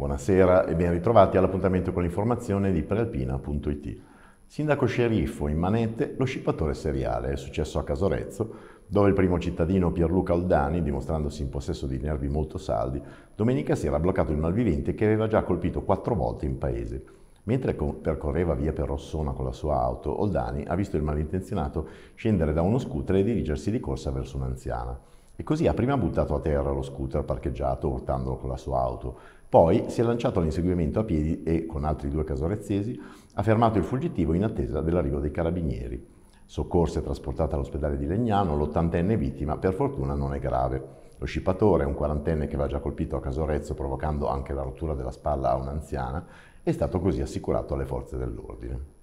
Buonasera e ben ritrovati all'appuntamento con l'informazione di prealpina.it. Sindaco sceriffo in manette, lo scippatore seriale è successo a Casorezzo, dove il primo cittadino Pierluca Oldani, dimostrandosi in possesso di nervi molto saldi, domenica sera ha bloccato il malvivente che aveva già colpito quattro volte in paese. Mentre percorreva via per Rossona con la sua auto, Oldani ha visto il malintenzionato scendere da uno scooter e dirigersi di corsa verso un'anziana. E così ha prima buttato a terra lo scooter parcheggiato urtandolo con la sua auto, poi si è lanciato all'inseguimento a piedi e, con altri due casorezzesi, ha fermato il fuggitivo in attesa dell'arrivo dei carabinieri. Soccorsa e trasportata all'ospedale di Legnano, l'ottantenne vittima per fortuna non è grave. Lo scippatore, un quarantenne che aveva già colpito a Casorezzo provocando anche la rottura della spalla a un'anziana, è stato così assicurato alle forze dell'ordine.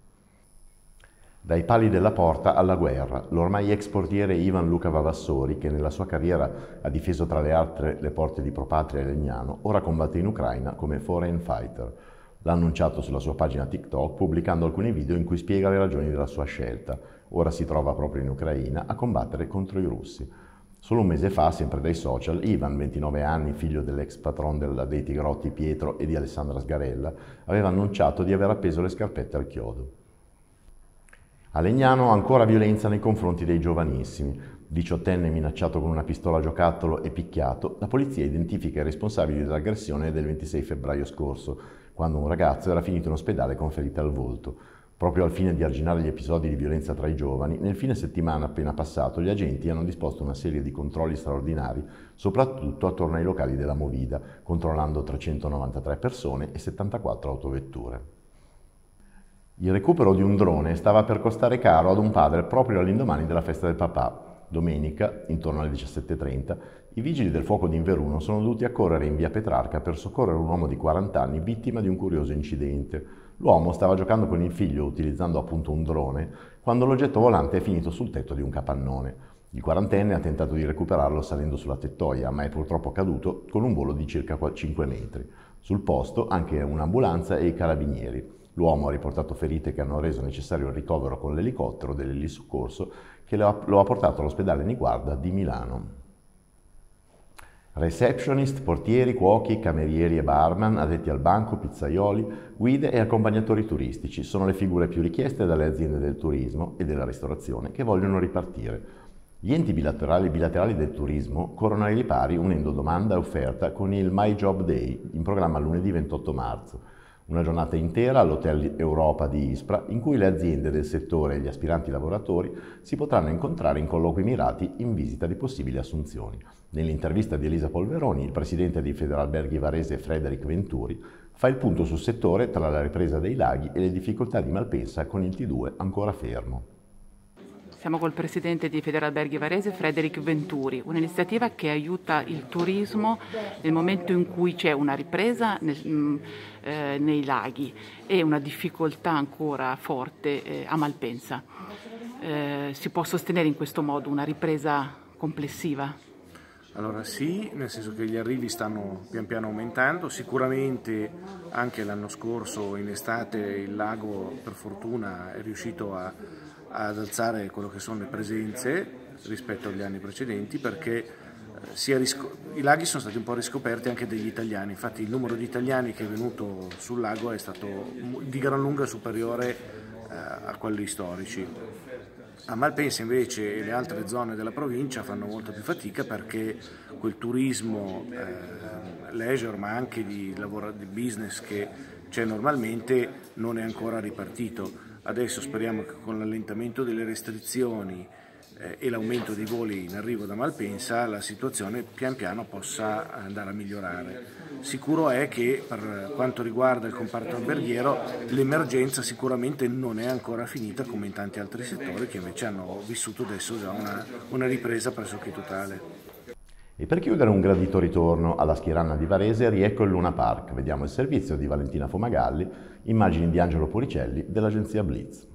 Dai pali della porta alla guerra, l'ormai ex portiere Ivan Luca Vavassori, che nella sua carriera ha difeso tra le altre le porte di Propatria e Legnano, ora combatte in Ucraina come foreign fighter. L'ha annunciato sulla sua pagina TikTok pubblicando alcuni video in cui spiega le ragioni della sua scelta. Ora si trova proprio in Ucraina a combattere contro i russi. Solo un mese fa, sempre dai social, Ivan, 29 anni, figlio dell'ex patron dei Tigrotti Pietro e di Alessandra Sgarella, aveva annunciato di aver appeso le scarpette al chiodo. A Legnano ancora violenza nei confronti dei giovanissimi. Diciottenne minacciato con una pistola a giocattolo e picchiato, la polizia identifica i responsabili dell'aggressione del 26 febbraio scorso, quando un ragazzo era finito in ospedale con ferite al volto. Proprio al fine di arginare gli episodi di violenza tra i giovani, nel fine settimana appena passato gli agenti hanno disposto una serie di controlli straordinari, soprattutto attorno ai locali della Movida, controllando 393 persone e 74 autovetture. Il recupero di un drone stava per costare caro ad un padre proprio all'indomani della festa del papà. Domenica, intorno alle 17.30, i vigili del fuoco di Inveruno sono dovuti accorrere in via Petrarca per soccorrere un uomo di 40 anni vittima di un curioso incidente. L'uomo stava giocando con il figlio utilizzando appunto un drone quando l'oggetto volante è finito sul tetto di un capannone. Il quarantenne ha tentato di recuperarlo salendo sulla tettoia, ma è purtroppo caduto con un volo di circa 5 metri. Sul posto anche un'ambulanza e i carabinieri. L'uomo ha riportato ferite che hanno reso necessario il ricovero con l'elicottero dell'elisoccorso che lo ha portato all'ospedale Niguarda di Milano. Receptionist, portieri, cuochi, camerieri e barman, addetti al banco, pizzaioli, guide e accompagnatori turistici sono le figure più richieste dalle aziende del turismo e della ristorazione che vogliono ripartire. Gli enti bilaterali, bilaterali del turismo corrono ai ripari unendo domanda e offerta con il My Job Day in programma lunedì 28 marzo una giornata intera all'Hotel Europa di Ispra in cui le aziende del settore e gli aspiranti lavoratori si potranno incontrare in colloqui mirati in visita di possibili assunzioni. Nell'intervista di Elisa Polveroni, il presidente di Federalberghi Varese Frederic Venturi fa il punto sul settore tra la ripresa dei laghi e le difficoltà di Malpensa con il T2 ancora fermo. Siamo col presidente di Federalberghi Varese, Frederic Venturi, un'iniziativa che aiuta il turismo nel momento in cui c'è una ripresa nel, mm, eh, nei laghi e una difficoltà ancora forte eh, a Malpensa. Eh, si può sostenere in questo modo una ripresa complessiva? Allora sì, nel senso che gli arrivi stanno pian piano aumentando, sicuramente anche l'anno scorso in estate il lago per fortuna è riuscito a ad alzare quello che sono le presenze rispetto agli anni precedenti perché eh, i laghi sono stati un po' riscoperti anche dagli italiani, infatti il numero di italiani che è venuto sul lago è stato di gran lunga superiore eh, a quelli storici. A Malpensa invece e le altre zone della provincia fanno molto più fatica perché quel turismo eh, leisure ma anche di, lavoro, di business che c'è normalmente non è ancora ripartito Adesso speriamo che con l'allentamento delle restrizioni eh, e l'aumento dei voli in arrivo da Malpensa la situazione pian piano possa andare a migliorare. Sicuro è che per quanto riguarda il comparto alberghiero l'emergenza sicuramente non è ancora finita come in tanti altri settori che invece hanno vissuto adesso già una, una ripresa pressoché totale. E per chiudere un gradito ritorno alla Schiranna di Varese, riecco il Luna Park. Vediamo il servizio di Valentina Fumagalli, immagini di Angelo Puricelli dell'agenzia Blitz.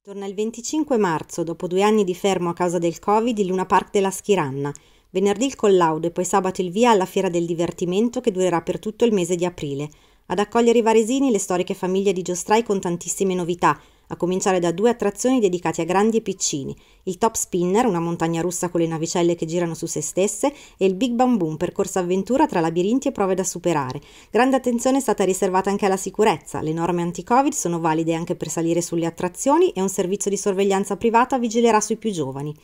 Torna il 25 marzo, dopo due anni di fermo a causa del Covid, il Luna Park della Schiranna. Venerdì il collaudo e poi sabato il via alla fiera del divertimento che durerà per tutto il mese di aprile. Ad accogliere i varesini le storiche famiglie di Giostrai con tantissime novità, a cominciare da due attrazioni dedicate a grandi e piccini, il Top Spinner, una montagna russa con le navicelle che girano su se stesse, e il Big Bang Boom, percorso avventura tra labirinti e prove da superare. Grande attenzione è stata riservata anche alla sicurezza, le norme anti-Covid sono valide anche per salire sulle attrazioni e un servizio di sorveglianza privata vigilerà sui più giovani.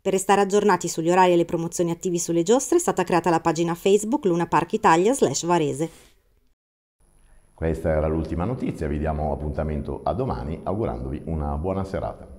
Per restare aggiornati sugli orari e le promozioni attivi sulle giostre è stata creata la pagina Facebook Luna Park Italia slash Varese. Questa era l'ultima notizia, vi diamo appuntamento a domani augurandovi una buona serata.